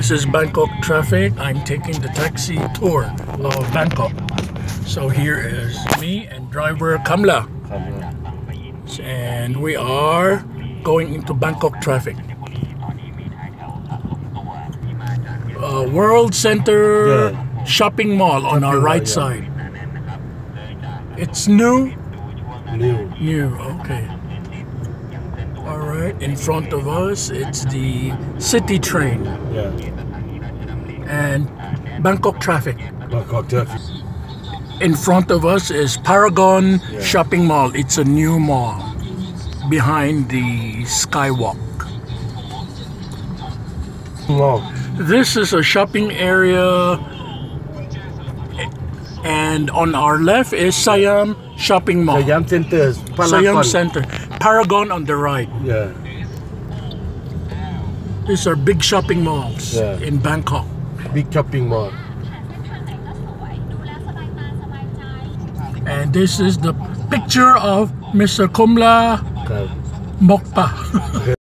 This is Bangkok traffic. I'm taking the taxi tour of Bangkok. So here is me and driver Kamla. And we are going into Bangkok traffic. Uh, World Center Yeah. shopping mall on our right yeah. side. It's new. New. New, okay. All right, in front of us, it's the city train Yeah. and Bangkok traffic. Bangkok traffic. In front of us is Paragon Yeah. Shopping Mall. It's a new mall behind the Skywalk. Long. This is a shopping area, and on our left is Siam Shopping Mall. Siam Center. Siam Center. Paragon on the right. Yeah. These are big shopping malls yeah. in Bangkok. Big shopping mall. And this is the picture of Mr. Kumla Mokpa.